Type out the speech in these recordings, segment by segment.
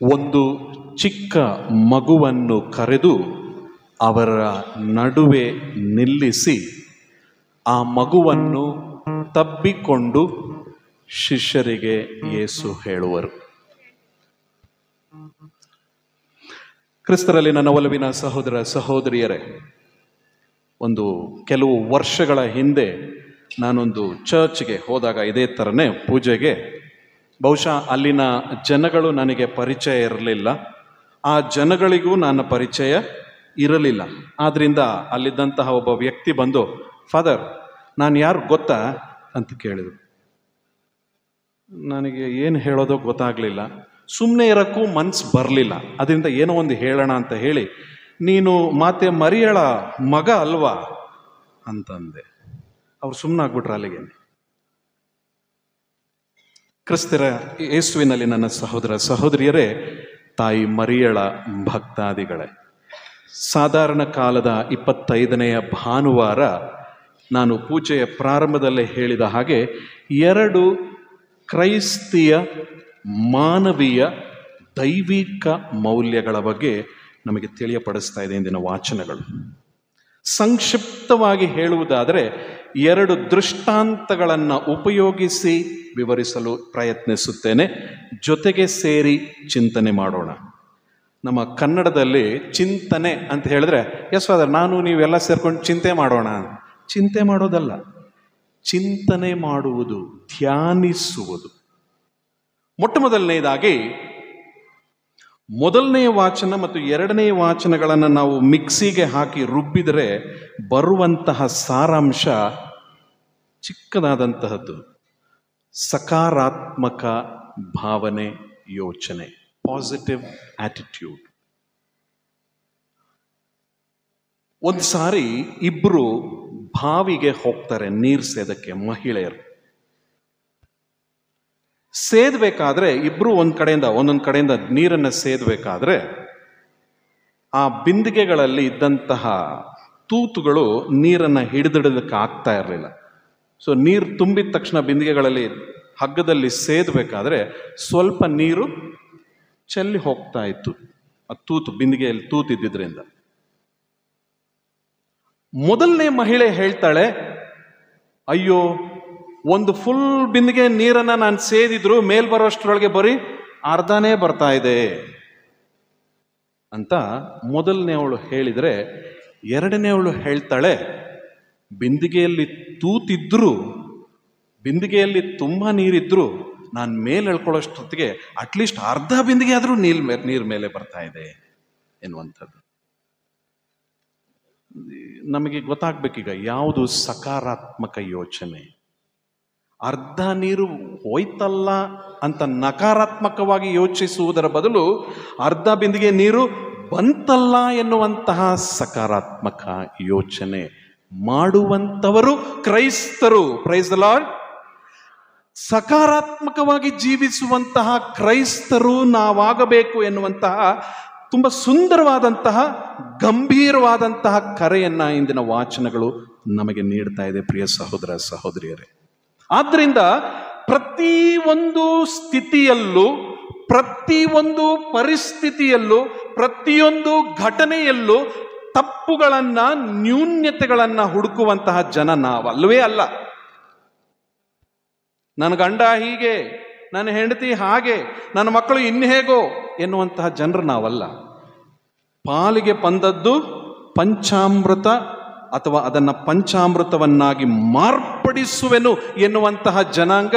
ಒಂದು ಚಿಕ್ಕ ಮಗುವನ್ನು ಕರೆದು ಅವರ ನಡುವೆ ನಿಲ್ಲಿಸಿ ಆ ಮಗುವನ್ನು ತಬ್ಬಿಕೊಂಡು ಶಿಷ್ಯರಿಗೆ ಯೇಸು ಹೇಳುವರು. ಕ್ರಿಸ್ತರಲ್ಲಿ ನನ್ನ ಒಲವಿನ ಸಹೋದರ ಸಹೋದರಿಯರೇ, ಒಂದು ಕೆಲವು ವರ್ಷಗಳ ಹಿಂದೆ ನಾನೊಂದು ಚರ್ಚ್ಗೆ ಹೋದಾಗ ಇದೇ ಥರನೇ ಪೂಜೆಗೆ ಬಹುಶಃ ಅಲ್ಲಿನ ಜನಗಳು ನನಗೆ ಪರಿಚಯ ಇರಲಿಲ್ಲ. ಆ ಜನಗಳಿಗೂ ನನ್ನ ಪರಿಚಯ ಇರಲಿಲ್ಲ. ಆದ್ದರಿಂದ ಅಲ್ಲಿದ್ದಂತಹ ಒಬ್ಬ ವ್ಯಕ್ತಿ ಬಂದು, ಫಾದರ್, ನಾನು ಯಾರು ಗೊತ್ತಾ? ಅಂತ ಕೇಳಿದರು. ನನಗೆ ಏನು ಹೇಳೋದೋ ಗೊತ್ತಾಗಲಿಲ್ಲ. ಸುಮ್ಮನೆ ಇರೋಕ್ಕೂ ಮನ್ಸು ಬರಲಿಲ್ಲ. ಅದರಿಂದ ಏನೋ ಒಂದು ಹೇಳೋಣ ಅಂತ ಹೇಳಿ, ನೀನು ಮಾತೆ ಮರಿಯಳ ಮಗ ಅಲ್ವಾ? ಅಂತಂದೆ. ಅವ್ರು ಸುಮ್ಮನಾಗ್ಬಿಟ್ರು ಅಲ್ಲಿಗೆ. ಕ್ರಿಸ್ತರ ಯೇಸುವಿನಲ್ಲಿ ನನ್ನ ಸಹೋದರ ಸಹೋದರಿಯರೇ, ತಾಯಿ ಮರಿಯಳ ಭಕ್ತಾದಿಗಳೇ, ಸಾಧಾರಣ ಕಾಲದ ಇಪ್ಪತ್ತೈದನೆಯ ಭಾನುವಾರ ನಾನು ಪೂಜೆಯ ಪ್ರಾರಂಭದಲ್ಲೇ ಹೇಳಿದ ಹಾಗೆ ಎರಡು ಕ್ರೈಸ್ತಿಯ ಮಾನವೀಯ ದೈವಿಕ ಮೌಲ್ಯಗಳ ಬಗ್ಗೆ ನಮಗೆ ತಿಳಿಯಪಡಿಸ್ತಾ ಇದೆ ಇಂದಿನ ವಾಚನಗಳು. ಸಂಕ್ಷಿಪ್ತವಾಗಿ ಹೇಳುವುದಾದರೆ ಎರಡು ದೃಷ್ಟಾಂತಗಳನ್ನು ಉಪಯೋಗಿಸಿ ವಿವರಿಸಲು ಪ್ರಯತ್ನಿಸುತ್ತೇನೆ. ಜೊತೆಗೆ ಸೇರಿ ಚಿಂತನೆ ಮಾಡೋಣ. ನಮ್ಮ ಕನ್ನಡದಲ್ಲಿ ಚಿಂತನೆ ಅಂತ ಹೇಳಿದ್ರೆ, ಎಸ್ ಫಾದರ್, ನಾನು ನೀವೆಲ್ಲ ಸೇರ್ಕೊಂಡು ಚಿಂತೆ ಮಾಡೋಣ. ಚಿಂತೆ ಮಾಡೋದಲ್ಲ. ಚಿಂತನೆ ಮಾಡುವುದು, ಧ್ಯಾನಿಸುವುದು. ಮೊಟ್ಟ ಮೊದಲನೇದಾಗಿ ಮೊದಲನೆಯ ವಾಚನ ಮತ್ತು ಎರಡನೇ ವಾಚನಗಳನ್ನು ನಾವು ಮಿಕ್ಸಿಗೆ ಹಾಕಿ ರುಬ್ಬಿದರೆ ಬರುವಂತಹ ಸಾರಾಂಶ ಚಿಕ್ಕದಾದಂತಹದ್ದು ಸಕಾರಾತ್ಮಕ ಭಾವನೆ ಯೋಚನೆ ಪಾಸಿಟಿವ್ ಆಟಿಟ್ಯೂಡ್ ಒಂದು ಸಾರಿ ಇಬ್ರು ಬಾವಿಗೆ ಹೋಗ್ತಾರೆ ನೀರು ಸೇದಕ್ಕೆ, ಮಹಿಳೆಯರು. ಸೇದಬೇಕಾದ್ರೆ ಇಬ್ರು ಒಂದ್ ಕಡೆಯಿಂದ, ಒಂದೊಂದು ಕಡೆಯಿಂದ ನೀರನ್ನು ಸೇದಬೇಕಾದ್ರೆ ಆ ಬಿಂದಿಗೆಗಳಲ್ಲಿ ಇದ್ದಂತಹ ತೂತುಗಳು ನೀರನ್ನು ಹಿಡಿದಿಡೋದಕ್ಕೆ ಆಗ್ತಾ ಇರಲಿಲ್ಲ. ಸೊ ನೀರು ತುಂಬಿದ ತಕ್ಷಣ ಬಿಂದಿಗೆಗಳಲ್ಲಿ ಹಗ್ಗದಲ್ಲಿ ಸೇದಬೇಕಾದ್ರೆ ಸ್ವಲ್ಪ ನೀರು ಚೆಲ್ಲಿ ಹೋಗ್ತಾ ಇತ್ತು. ಆ ತೂತು, ಬಿಂದಿಗೆಯಲ್ಲಿ ತೂತಿದ್ದಿದ್ರಿಂದ. ಮೊದಲನೇ ಮಹಿಳೆ ಹೇಳ್ತಾಳೆ, ಅಯ್ಯೋ, ಒಂದು ಫುಲ್ ಬಿಂದಿಗೆ ನೀರನ್ನ ನಾನು ಸೇದಿದ್ರು, ಮೇಲ್ ಬರೋಷ್ಟರೊಳಗೆ ಬರೀ ಅರ್ಧನೇ ಬರ್ತಾ ಇದೆ. ಅಂತ ಮೊದಲನೇವಳು ಹೇಳಿದರೆ ಎರಡನೇವಳು ಹೇಳ್ತಾಳೆ ಬಿಂದಿಗೆಯಲ್ಲಿ ತೂತಿದ್ರು, ಬಿಂದಿಗೆಯಲ್ಲಿ ತುಂಬ ನೀರಿದ್ರು ನಾನು ಮೇಲೆ ಎಳ್ಕೊಳ್ಳೋಷ್ಟೊತ್ತಿಗೆ ಅಟ್ಲೀಸ್ಟ್ ಅರ್ಧ ಬಿಂದಿಗೆ ಆದರೂ ನೀರು ಮೇಲೆ ನೀರು ಮೇಲೆ ಬರ್ತಾ ಇದೆ ಎನ್ನುವಂಥದ್ದು. ನಮಗೆ ಗೊತ್ತಾಗ್ಬೇಕೀಗ ಯಾವುದು ಸಕಾರಾತ್ಮಕ ಯೋಚನೆ? ಅರ್ಧ ನೀರು ಹೋಯ್ತಲ್ಲ ಅಂತ ನಕಾರಾತ್ಮಕವಾಗಿ ಯೋಚಿಸುವುದರ ಬದಲು ಅರ್ಧ ಬಿಂದಿಗೆ ನೀರು ಬಂತಲ್ಲ ಎನ್ನುವಂತಹ ಸಕಾರಾತ್ಮಕ ಯೋಚನೆ ಮಾಡುವಂಥವರು ಕ್ರೈಸ್ತರು. ಪ್ರೈಸ್ ಲಾರ್ಡ್ ಸಕಾರಾತ್ಮಕವಾಗಿ ಜೀವಿಸುವಂತಹ ಕ್ರೈಸ್ತರು ನಾವಾಗಬೇಕು ಎನ್ನುವಂತಹ ತುಂಬ ಸುಂದರವಾದಂತಹ, ಗಂಭೀರವಾದಂತಹ ಕರೆಯನ್ನ ಇಂದಿನ ವಾಚನಗಳು ನಮಗೆ ನೀಡ್ತಾ ಇದೆ ಪ್ರಿಯ ಸಹೋದರ ಸಹೋದರಿಯರೇ. ಆದ್ದರಿಂದ ಪ್ರತಿ ಒಂದು ಸ್ಥಿತಿಯಲ್ಲೂ, ಪ್ರತಿಯೊಂದು ಪರಿಸ್ಥಿತಿಯಲ್ಲೂ, ಪ್ರತಿಯೊಂದು ಘಟನೆಯಲ್ಲೂ ತಪ್ಪುಗಳನ್ನ, ನ್ಯೂನ್ಯತೆಗಳನ್ನ ಹುಡುಕುವಂತಹ ಜನ ನಾವಲ್ವೇ ಅಲ್ಲ. ನನ್ನ ಗಂಡ ಹೀಗೆ, ನನ್ನ ಹೆಂಡತಿ ಹಾಗೆ, ನನ್ನ ಮಕ್ಕಳು ಇನ್ನು ಹೇಗೋ ಎನ್ನುವಂತಹ ಜನರು ನಾವಲ್ಲ. ಪಾಲಿಗೆ ಬಂದದ್ದು ಪಂಚಾಮೃತ ಅಥವಾ ಅದನ್ನ ಪಂಚಾಮೃತವನ್ನಾಗಿ ಮಾರ್ಪಡಿಸುವೆನು ಎನ್ನುವಂತಹ ಜನಾಂಗ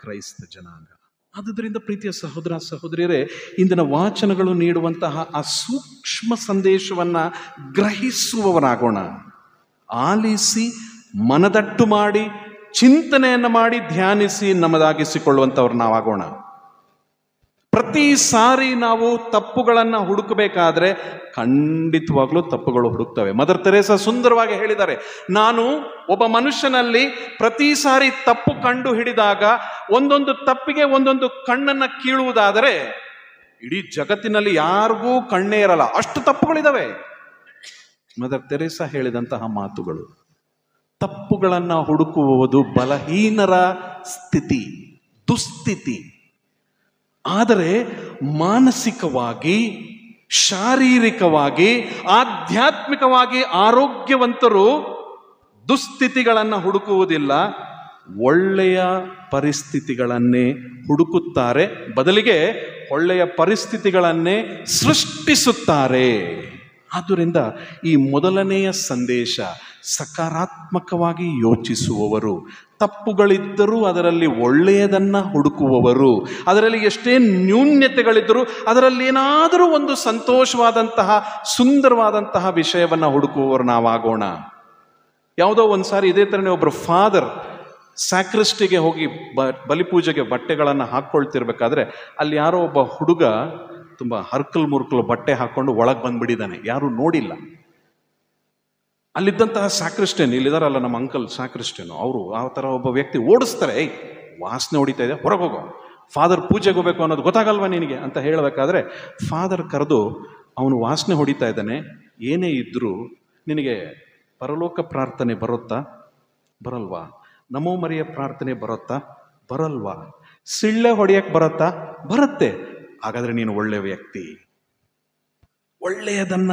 ಕ್ರೈಸ್ತ ಜನಾಂಗ. ಆದುದರಿಂದ ಪ್ರೀತಿಯ ಸಹೋದರ ಸಹೋದರಿಯರೇ, ಇಂದಿನ ವಾಚನಗಳು ನೀಡುವಂತಹ ಆ ಸೂಕ್ಷ್ಮ ಸಂದೇಶವನ್ನು ಗ್ರಹಿಸುವವರಾಗೋಣ. ಆಲಿಸಿ, ಮನದಟ್ಟು ಮಾಡಿ, ಚಿಂತನೆಯನ್ನು ಮಾಡಿ ಧ್ಯಾನಿಸಿ ನಮ್ಮದಾಗಿಸಿಕೊಳ್ಳುವಂಥವ್ರು ನಾವಾಗೋಣ. ಪ್ರತಿ ಸಾರಿ ನಾವು ತಪ್ಪುಗಳನ್ನು ಹುಡುಕಬೇಕಾದ್ರೆ ಖಂಡಿತವಾಗ್ಲೂ ತಪ್ಪುಗಳು ಹುಡುಕ್ತವೆ. ಮದರ್ ತೆರೇಸ ಸುಂದರವಾಗಿ ಹೇಳಿದ್ದಾರೆ, ನಾನು ಒಬ್ಬ ಮನುಷ್ಯನಲ್ಲಿ ಪ್ರತಿ ಸಾರಿ ತಪ್ಪು ಕಂಡು ಹಿಡಿದಾಗ ಒಂದೊಂದು ತಪ್ಪಿಗೆ ಒಂದೊಂದು ಕಣ್ಣನ್ನ ಕೀಳುವುದಾದರೆ ಇಡೀ ಜಗತ್ತಿನಲ್ಲಿ ಯಾರಿಗೂ ಕಣ್ಣೇ ಇರಲ್ಲ. ಅಷ್ಟು ತಪ್ಪುಗಳಿದಾವೆ. ಮದರ್ ತೆರೇಸ ಹೇಳಿದಂತಹ ಮಾತುಗಳು, ತಪ್ಪುಗಳನ್ನು ಹುಡುಕುವುದು ಬಲಹೀನರ ಸ್ಥಿತಿ, ದುಸ್ಥಿತಿ. ಆದರೆ ಮಾನಸಿಕವಾಗಿ, ಶಾರೀರಿಕವಾಗಿ, ಆಧ್ಯಾತ್ಮಿಕವಾಗಿ ಆರೋಗ್ಯವಂತರು ದುಸ್ಥಿತಿಗಳನ್ನು ಹುಡುಕುವುದಿಲ್ಲ. ಒಳ್ಳೆಯ ಪರಿಸ್ಥಿತಿಗಳನ್ನೇ ಹುಡುಕುತ್ತಾರೆ. ಬದಲಿಗೆ ಒಳ್ಳೆಯ ಪರಿಸ್ಥಿತಿಗಳನ್ನೇ ಸೃಷ್ಟಿಸುತ್ತಾರೆ. ಆದ್ದರಿಂದ ಈ ಮೊದಲನೆಯ ಸಂದೇಶ ಸಕಾರಾತ್ಮಕವಾಗಿ ಯೋಚಿಸುವವರು ತಪ್ಪುಗಳಿದ್ದರೂ ಅದರಲ್ಲಿ ಒಳ್ಳೆಯದನ್ನು ಹುಡುಕುವವರು, ಅದರಲ್ಲಿ ಎಷ್ಟೇ ನ್ಯೂನ್ಯತೆಗಳಿದ್ದರೂ ಅದರಲ್ಲಿ ಏನಾದರೂ ಒಂದು ಸಂತೋಷವಾದಂತಹ, ಸುಂದರವಾದಂತಹ ವಿಷಯವನ್ನು ಹುಡುಕುವವರು ನಾವಾಗೋಣ. ಯಾವುದೋ ಒಂದು ಸಾರಿ ಇದೇ ಥರನೇ ಒಬ್ಬರು ಫಾದರ್ ಸ್ಯಾಕ್ರಿಸ್ಟಿಗೆ ಹೋಗಿ ಬ, ಬಲಿಪೂಜೆಗೆ ಬಟ್ಟೆಗಳನ್ನು ಹಾಕ್ಕೊಳ್ತಿರ್ಬೇಕಾದ್ರೆ ಅಲ್ಲಿ ಯಾರೋ ಒಬ್ಬ ಹುಡುಗ ತುಂಬ ಹರ್ಕಲ್ ಮುರ್ಕಲ್ ಬಟ್ಟೆ ಹಾಕ್ಕೊಂಡು ಒಳಗೆ ಬಂದ್ಬಿಟ್ಟಿದ್ದಾನೆ. ಯಾರೂ ನೋಡಿಲ್ಲ. ಅಲ್ಲಿದ್ದಂತಹ ಸಾಕ್ರಿಸ್ಟಿಯನ್ ಇಲ್ಲಿದಾರಲ್ಲ ನಮ್ಮ ಅಂಕಲ್ ಸಾಕ್ರಿಸ್ಟಿಯನ್ ಅವರು ಆ ಥರ ಒಬ್ಬ ವ್ಯಕ್ತಿ ಓಡಿಸ್ತಾರೆ, ಏಯ್, ವಾಸನೆ ಹೊಡಿತಾ ಇದೆ, ಹೊರಗೆ ಹೋಗೋ ಫಾದರ್ ಪೂಜೆಗೆ ಹೋಗ್ಬೇಕು ಅನ್ನೋದು ಗೊತ್ತಾಗಲ್ವಾ ನಿನಗೆ? ಅಂತ ಹೇಳಬೇಕಾದ್ರೆ ಫಾದರ್ ಕರೆದು, ಅವನು ವಾಸನೆ ಹೊಡಿತಾ ಇದ್ದಾನೆ, ಏನೇ ಇದ್ದರೂ ನಿನಗೆ ಪರಲೋಕ ಪ್ರಾರ್ಥನೆ ಬರುತ್ತಾ? ಬರಲ್ವಾ? ನಮೋ ಮರಿಯ ಪ್ರಾರ್ಥನೆ ಬರುತ್ತಾ? ಬರಲ್ವಾ? ಸಿಳ್ಳೆ ಹೊಡೆಯಕ್ಕೆ ಬರುತ್ತಾ? ಬರುತ್ತೆ, ಹಾಗಾದರೆ ನೀನು ಒಳ್ಳೆಯ ವ್ಯಕ್ತಿ. ಒಳ್ಳೆಯದನ್ನ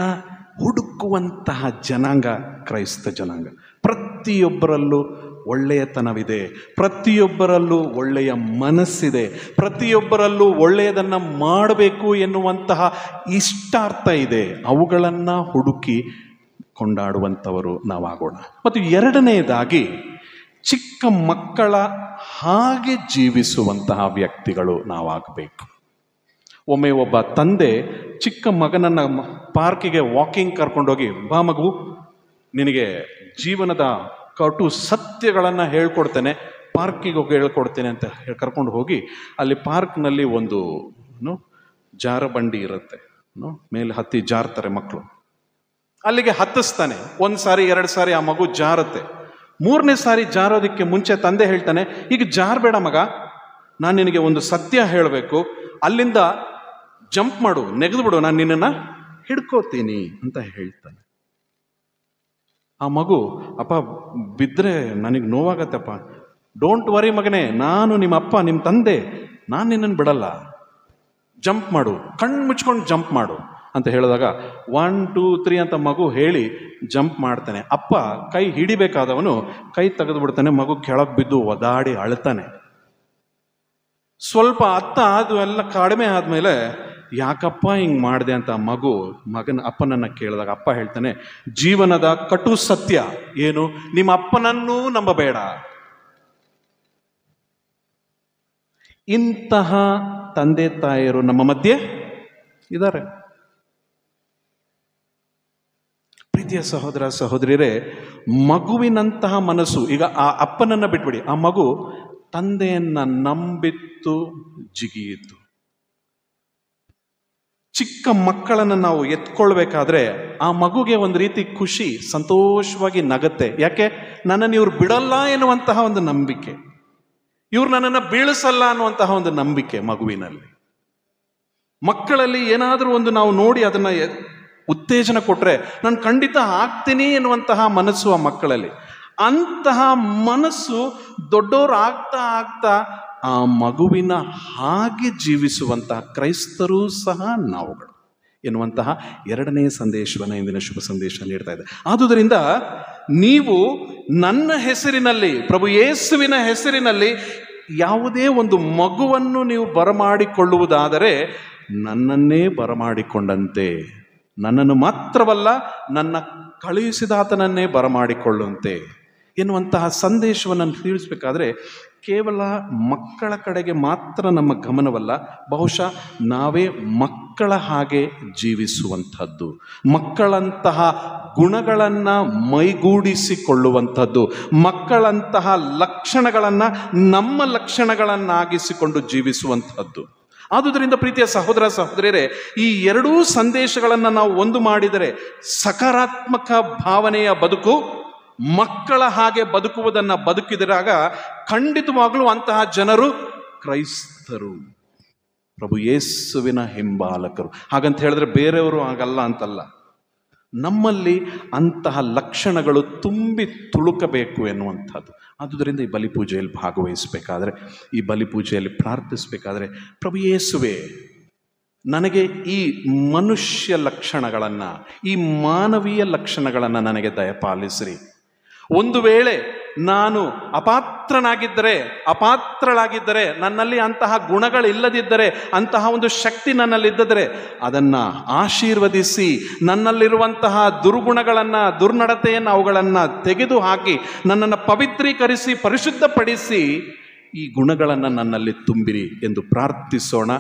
ಹುಡುಕುವಂತಹ ಜನಾಂಗ ಕ್ರೈಸ್ತ ಜನಾಂಗ. ಪ್ರತಿಯೊಬ್ಬರಲ್ಲೂ ಒಳ್ಳೆಯತನವಿದೆ, ಪ್ರತಿಯೊಬ್ಬರಲ್ಲೂ ಒಳ್ಳೆಯ ಮನಸ್ಸಿದೆ, ಪ್ರತಿಯೊಬ್ಬರಲ್ಲೂ ಒಳ್ಳೆಯದನ್ನು ಮಾಡಬೇಕು ಎನ್ನುವಂತಹ ಇಷ್ಟಾರ್ಥ ಇದೆ. ಅವುಗಳನ್ನು ಹುಡುಕಿ ಕೊಂಡಾಡುವಂಥವರು ನಾವಾಗೋಣ. ಮತ್ತು ಎರಡನೆಯದಾಗಿ ಚಿಕ್ಕ ಮಕ್ಕಳ ಹಾಗೆ ಜೀವಿಸುವಂತಹ ವ್ಯಕ್ತಿಗಳು ನಾವಾಗಬೇಕು. ಒಮ್ಮೆ ಒಬ್ಬ ತಂದೆ ಚಿಕ್ಕ ಮಗನನ್ನ ಪಾರ್ಕಿಗೆ ವಾಕಿಂಗ್ ಕರ್ಕೊಂಡೋಗಿ, ಬಾ ಮಗು, ನಿನಗೆ ಜೀವನದ ಕಟು ಸತ್ಯಗಳನ್ನು ಹೇಳ್ಕೊಡ್ತೇನೆ, ಪಾರ್ಕಿಗೆ ಹೋಗಿ ಹೇಳ್ಕೊಡ್ತೇನೆ ಅಂತ ಕರ್ಕೊಂಡು ಹೋಗಿ, ಅಲ್ಲಿ ಪಾರ್ಕ್ನಲ್ಲಿ ಒಂದು ಜಾರಬಂಡಿ ಇರುತ್ತೆ ಮೇಲೆ ಹತ್ತಿ ಜಾರ್ತಾರೆ ಮಕ್ಕಳು ಅಲ್ಲಿಗೆ ಹತ್ತಿಸ್ತಾನೆ, ಒಂದು ಸಾರಿ, ಎರಡು ಸಾರಿ ಆ ಮಗು ಜಾರುತ್ತೆ. ಮೂರನೇ ಸಾರಿ ಜಾರೋದಕ್ಕೆ ಮುಂಚೆ ತಂದೆ ಹೇಳ್ತಾನೆ, ಈಗ ಜಾರಬೇಡ ಮಗ, ನಾನು ನಿನಗೆ ಒಂದು ಸತ್ಯ ಹೇಳಬೇಕು, ಅಲ್ಲಿಂದ ಜಂಪ್ ಮಾಡು ನೆಗೆದು ಬಿಡು ನಾನು ನಿನ್ನನ್ನು ಹಿಡ್ಕೋತೀನಿ ಅಂತ ಹೇಳ್ತಾನೆ. ಆ ಮಗು, ಅಪ್ಪ ಬಿದ್ದರೆ ನನಗೆ ನೋವಾಗತ್ತಪ್ಪ. ಡೋಂಟ್ ವರಿ ಮಗನೇ, ನಾನು ನಿಮ್ಮ ಅಪ್ಪ ನಿಮ್ಮ ತಂದೆ, ನಾನು ನಿನ್ನನ್ನು ಬಿಡಲ್ಲ. ಜಂಪ್ ಮಾಡು ಕಣ್ಣು ಮುಚ್ಕೊಂಡು ಜಂಪ್ ಮಾಡು ಅಂತ ಹೇಳಿದಾಗ ಒನ್ ಟೂ ತ್ರೀ ಅಂತ ಮಗು ಹೇಳಿ ಜಂಪ್ ಮಾಡ್ತಾನೆ. ಅಪ್ಪ, ಕೈ ಹಿಡಿಬೇಕಾದವನು ಕೈ ತೆಗೆದು ಬಿಡ್ತಾನೆ ಮಗು ಕೆಳಗೆ ಬಿದ್ದು ಒದಾಡಿ ಅಳ್ತಾನೆ. ಸ್ವಲ್ಪ ಅತ್ತ ಅದು ಎಲ್ಲ ಕಡಿಮೆ ಆದಮೇಲೆ ಯಾಕಪ್ಪ ಹಿಂಗೆ ಮಾಡಿದೆ ಅಂತ ಮಗು ಮಗನ ಅಪ್ಪನನ್ನು ಕೇಳಿದಾಗ ಅಪ್ಪ ಹೇಳ್ತಾನೆ, ಜೀವನದ ಕಟು ಸತ್ಯ ಏನು? ನಿಮ್ಮ ಅಪ್ಪನನ್ನೂ ನಂಬಬೇಡ. ಇಂತಹ ತಂದೆ ತಾಯಿಯರು ನಮ್ಮ ಮಧ್ಯೆ ಇದ್ದಾರೆ. ಪ್ರೀತಿಯ ಸಹೋದರ ಸಹೋದರಿಯರೇ, ಮಗುವಿನಂತಹ ಮನಸ್ಸು, ಈಗ ಆ ಅಪ್ಪನನ್ನು ಬಿಟ್ಬಿಡಿ, ಆ ಮಗು ತಂದೆಯನ್ನು ನಂಬಿತ್ತು, ಜಿಗಿಯಿತು. ಚಿಕ್ಕ ಮಕ್ಕಳನ್ನು ನಾವು ಎತ್ಕೊಳ್ಬೇಕಾದ್ರೆ ಆ ಮಗುಗೆ ಒಂದು ರೀತಿ ಖುಷಿ, ಸಂತೋಷವಾಗಿ ನಗತ್ತೆ. ಯಾಕೆ? ನನ್ನನ್ನು ಇವ್ರು ಬಿಡಲ್ಲ ಎನ್ನುವಂತಹ ಒಂದು ನಂಬಿಕೆ. ಇವ್ರು ನನ್ನನ್ನು ಬೀಳಿಸಲ್ಲ ಅನ್ನುವಂತಹ ಒಂದು ನಂಬಿಕೆ ಮಗುವಿನಲ್ಲಿ. ಮಕ್ಕಳಲ್ಲಿ ಏನಾದರೂ ಒಂದು ನಾವು ನೋಡಿ ಅದನ್ನು ಉತ್ತೇಜನ ಕೊಟ್ಟರೆ ನಾನು ಖಂಡಿತ ಆಗ್ತೀನಿ ಎನ್ನುವಂತಹ ಮನಸ್ಸು ಆ ಮಕ್ಕಳಲ್ಲಿ. ಅಂತಹ ಮನಸ್ಸು ದೊಡ್ಡವರು ಆಗ್ತಾ ಆಗ್ತಾ ಆ ಮಗುವಿನ ಹಾಗೆ ಜೀವಿಸುವಂತಹ ಕ್ರೈಸ್ತರೂ ಸಹ ನಾವುಗಳು. ಎನ್ನುವಂತಹ ಎರಡನೇ ಸಂದೇಶವನ್ನು ಇಂದಿನ ಶುಭ ಸಂದೇಶ ನೀಡ್ತಾ ಇದೆ. ಆದುದರಿಂದ ನೀವು ನನ್ನ ಹೆಸರಿನಲ್ಲಿ, ಪ್ರಭು ಯೇಸುವಿನ ಹೆಸರಿನಲ್ಲಿ ಯಾವುದೇ ಒಂದು ಮಗುವನ್ನು ನೀವು ಬರಮಾಡಿಕೊಳ್ಳುವುದಾದರೆ ನನ್ನನ್ನೇ ಬರಮಾಡಿಕೊಂಡಂತೆ. ನನ್ನನ್ನು ಮಾತ್ರವಲ್ಲ, ನನ್ನ ಕಳುಹಿಸಿದಾತನನ್ನೇ ಬರಮಾಡಿಕೊಳ್ಳುವಂತೆ ಎನ್ನುವಂತಹ ಸಂದೇಶವನ್ನು ತಿಳಿಸ್ಬೇಕಾದ್ರೆ ಕೇವಲ ಮಕ್ಕಳ ಕಡೆಗೆ ಮಾತ್ರ ನಮ್ಮ ಗಮನವಲ್ಲ. ಬಹುಶಃ ನಾವೇ ಮಕ್ಕಳ ಹಾಗೆ ಜೀವಿಸುವಂಥದ್ದು. ಮಕ್ಕಳಂತಹ ಗುಣಗಳನ್ನು ಮೈಗೂಡಿಸಿಕೊಳ್ಳುವಂಥದ್ದು. ಮಕ್ಕಳಂತಹ ಲಕ್ಷಣಗಳನ್ನು ನಮ್ಮ ಲಕ್ಷಣಗಳನ್ನಾಗಿಸಿಕೊಂಡು ಜೀವಿಸುವಂಥದ್ದು. ಆದುದರಿಂದ ಪ್ರೀತಿಯ ಸಹೋದರ ಸಹೋದರಿಯರೇ, ಈ ಎರಡೂ ಸಂದೇಶಗಳನ್ನು ನಾವು ಒಂದು ಮಾಡಿದರೆ ಸಕಾರಾತ್ಮಕ ಭಾವನೆಯ ಬದುಕು ಮಕ್ಕಳ ಹಾಗೆ ಬದುಕುವುದನ್ನು ಬದುಕಿದಾಗ ಖಂಡಿತವಾಗಲೂ ಅಂತಹ ಜನರು ಕ್ರೈಸ್ತರು. ಪ್ರಭು ಯೇಸುವಿನ ಹಿಂಬಾಲಕರು. ಹಾಗಂತ ಹೇಳಿದ್ರೆ ಬೇರೆಯವರು ಹಾಗಲ್ಲ ಅಂತಲ್ಲ. ನಮ್ಮಲ್ಲಿ ಅಂತಹ ಲಕ್ಷಣಗಳು ತುಂಬಿ ತುಳುಕಬೇಕು ಎನ್ನುವಂಥದ್ದು. ಆದುದರಿಂದ ಈ ಬಲಿಪೂಜೆಯಲ್ಲಿ ಭಾಗವಹಿಸಬೇಕಾದ್ರೆ, ಈ ಬಲಿಪೂಜೆಯಲ್ಲಿ ಪ್ರಾರ್ಥಿಸಬೇಕಾದ್ರೆ, ಪ್ರಭು ಯೇಸುವೆ, ನನಗೆ ಈ ಮನುಷ್ಯ ಲಕ್ಷಣಗಳನ್ನು, ಈ ಮಾನವೀಯ ಲಕ್ಷಣಗಳನ್ನು ನನಗೆ ದಯಪಾಲಿಸ್ರಿ. ಒಂದು ವೇಳೆ ನಾನು ಅಪಾತ್ರನಾಗಿದ್ದರೆ, ಅಪಾತ್ರಳಾಗಿದ್ದರೆ, ನನ್ನಲ್ಲಿ ಅಂತಹ ಗುಣಗಳಿಲ್ಲದಿದ್ದರೆ, ಅಂತಹ ಒಂದು ಶಕ್ತಿ ನನ್ನಲ್ಲಿದ್ದರೆ, ಅದನ್ನು ಆಶೀರ್ವದಿಸಿ, ನನ್ನಲ್ಲಿರುವಂತಹ ದುರ್ಗುಣಗಳನ್ನು, ದುರ್ನಡತೆಯನ್ನು ಅವುಗಳನ್ನು ತೆಗೆದು ಹಾಕಿ ನನ್ನನ್ನು ಪವಿತ್ರೀಕರಿಸಿ, ಪರಿಶುದ್ಧಪಡಿಸಿ, ಈ ಗುಣಗಳನ್ನು ನನ್ನಲ್ಲಿ ತುಂಬಿರಿ ಎಂದು ಪ್ರಾರ್ಥಿಸೋಣ.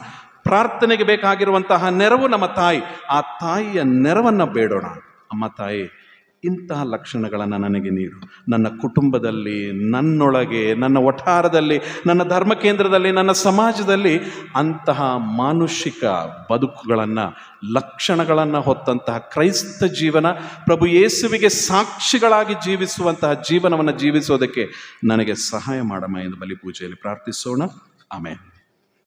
ಪ್ರಾರ್ಥನೆಗೆ ಬೇಕಾಗಿರುವಂತಹ ನೆರವು ನಮ್ಮ ತಾಯಿ. ಆ ತಾಯಿಯ ನೆರವನ್ನು ಬೇಡೋಣ. ಅಮ್ಮ ತಾಯಿ ಇಂತಹ ಲಕ್ಷಣಗಳನ್ನು ನನಗೆ ನೀಡು. ನನ್ನ ಕುಟುಂಬದಲ್ಲಿ, ನನ್ನೊಳಗೆ, ನನ್ನ ಒಠಾರದಲ್ಲಿ ನನ್ನ ಧರ್ಮ ಕೇಂದ್ರದಲ್ಲಿ ನನ್ನ ಸಮಾಜದಲ್ಲಿ ಅಂತಹ ಮಾನುಷಿಕ ಬದುಕುಗಳನ್ನು, ಲಕ್ಷಣಗಳನ್ನು ಹೊತ್ತಂತಹ ಕ್ರೈಸ್ತ ಜೀವನ, ಪ್ರಭು ಯೇಸುವಿಗೆ ಸಾಕ್ಷಿಗಳಾಗಿ ಜೀವಿಸುವಂತಹ ಜೀವನವನ್ನು ಜೀವಿಸೋದಕ್ಕೆ ನನಗೆ ಸಹಾಯ ಮಾಡಮ್ಮ ಎಂದು ಬಲಿ ಪೂಜೆಯಲ್ಲಿ ಪ್ರಾರ್ಥಿಸೋಣ. ಆಮೇಲೆ